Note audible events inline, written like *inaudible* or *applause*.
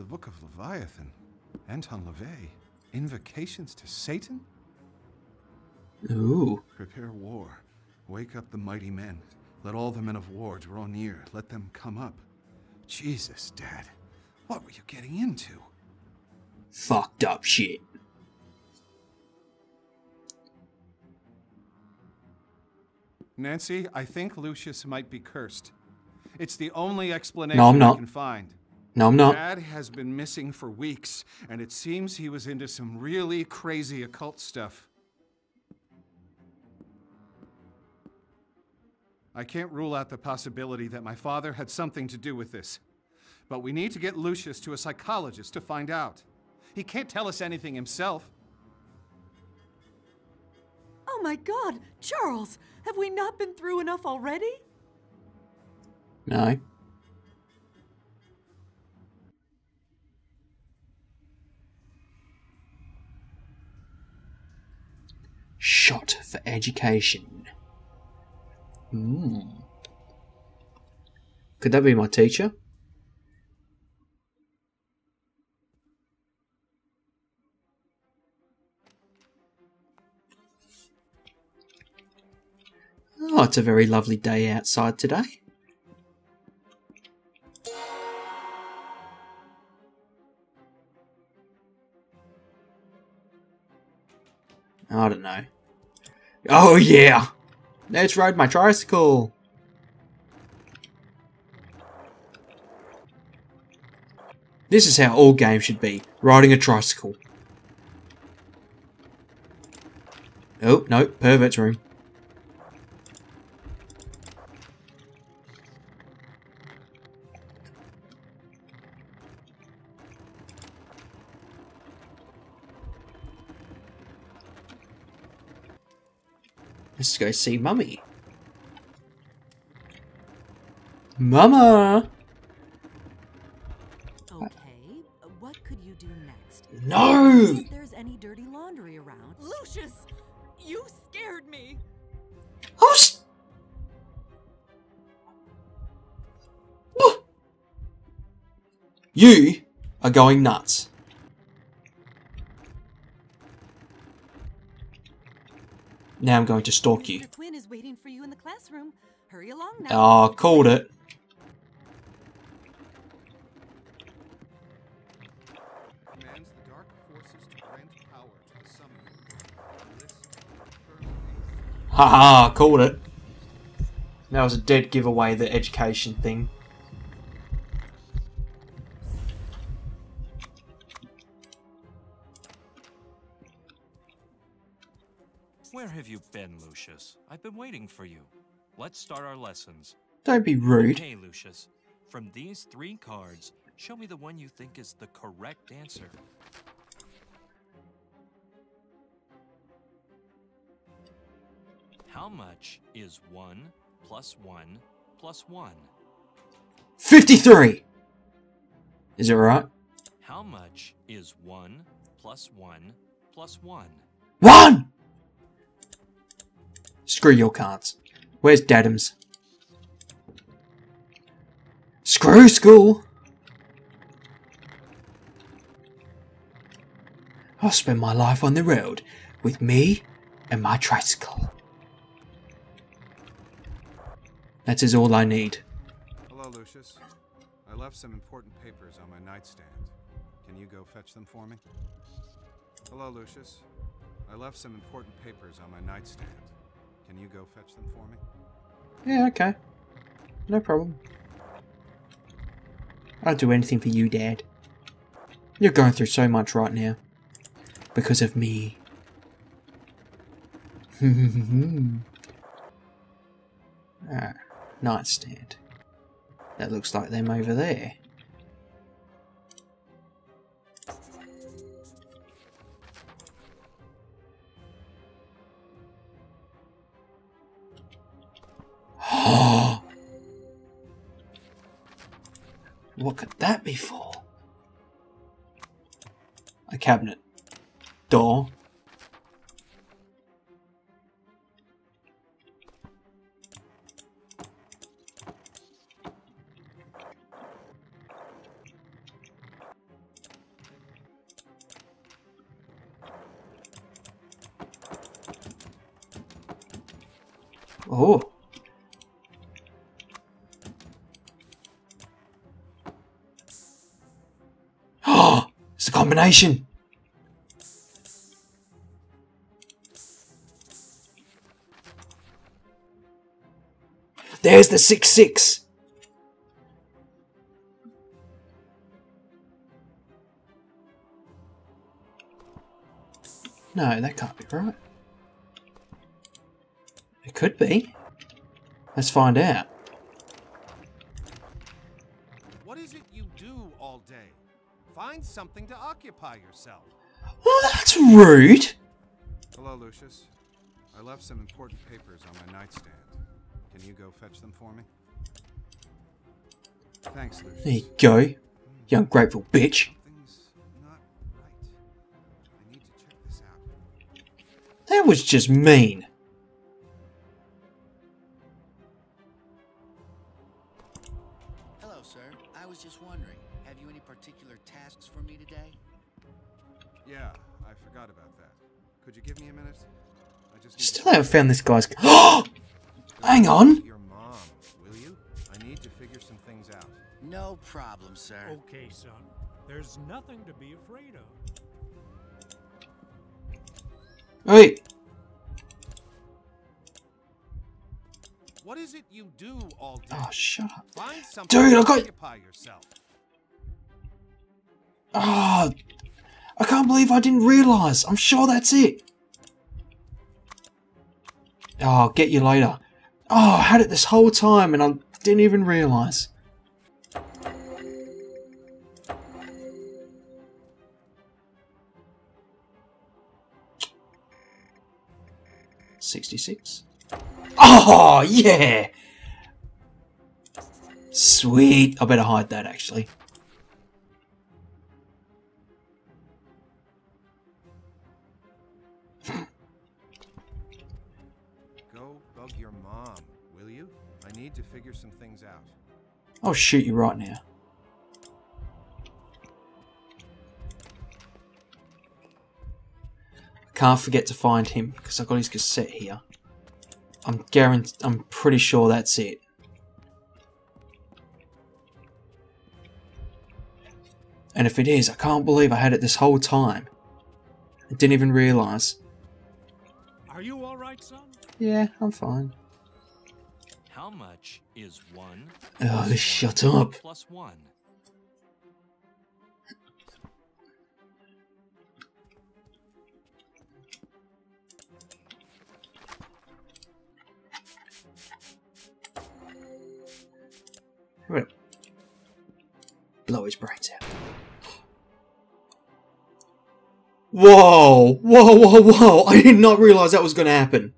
The Book of Leviathan. Anton LaVey. Invocations to Satan? Ooh. Prepare war. Wake up the mighty men. Let all the men of war draw near. Let them come up. Jesus, Dad. What were you getting into? Fucked up shit. Nancy, I think Lucius might be cursed. It's the only explanation I'm I can find. No, I'm not. Dad has been missing for weeks, and it seems he was into some really crazy occult stuff. I can't rule out the possibility that my father had something to do with this. But we need to get Lucius to a psychologist to find out. He can't tell us anything himself. Oh my god, Charles, have we not been through enough already? No. Shot for education. Hmm. Could that be my teacher? Oh, it's a very lovely day outside today. I don't know. Oh yeah! Let's ride my tricycle! This is how all games should be. Riding a tricycle. Oh, no. Pervert's room. Let's go see Mummy. Mama! Okay, what could you do next? No! If there's any dirty laundry around. Lucius, you scared me. Oh, s- *gasps* You are going nuts. Now I'm going to stalk you. Mr. Is waiting for you in the classroom. Hurry along now. Ah, called it. Commands the dark forces to grant power to the summoner. List confirmed Haha, called it. That was a dead giveaway, the education thing. You been, Lucius? I've been waiting for you. Let's start our lessons. Don't be rude. Okay, Lucius. From these three cards, show me the one you think is the correct answer. How much is 1 plus 1 plus 1? 53! Is it right? How much is 1 plus 1 plus 1? One! Screw your cards. Where's Dadams? Screw school! I'll spend my life on the road with me and my tricycle. That is all I need. Hello, Lucius. I left some important papers on my nightstand. Can you go fetch them for me? Hello, Lucius. I left some important papers on my nightstand. Can you go fetch them for me? Yeah, okay. No problem. I'll do anything for you, Dad. You're going through so much right now. Because of me. *laughs* ah, nightstand. That looks like them over there. What could that be for? A cabinet. Door. Oh. It's a combination. There's the six six. No, that can't be right. It could be. Let's find out. Find something to occupy yourself. Well, that's rude. Hello, Lucius. I left some important papers on my nightstand. Can you go fetch them for me? Thanks, Lucius. There you go, you ungrateful bitch. Right. I need to check this out. That was just mean. A minute? I just Still haven't found this guy's. *gasps* Hang on. Your mom, will you? I need to figure some things out. No problem, sir. Okay, son. There's nothing to be afraid of. Wait, What is it you do all day? oh shut up. Find something Dude, I got- occupy yourself. Oh, I can't believe I didn't realise. I'm sure that's it. Oh, I'll get you later. Oh, I had it this whole time and I didn't even realise. Sixty-six. Oh yeah. Sweet. I better hide that actually. Figure some things out. I'll shoot you right now. I can't forget to find him because I've got his cassette here. I'm guarant I'm pretty sure that's it. And if it is, I can't believe I had it this whole time. I didn't even realise. Are you all right, son? Yeah, I'm fine. How much is one? Oh, shut one up. Plus one. I'm blow his brains out. Whoa! Whoa, whoa, whoa! I did not realise that was going to happen.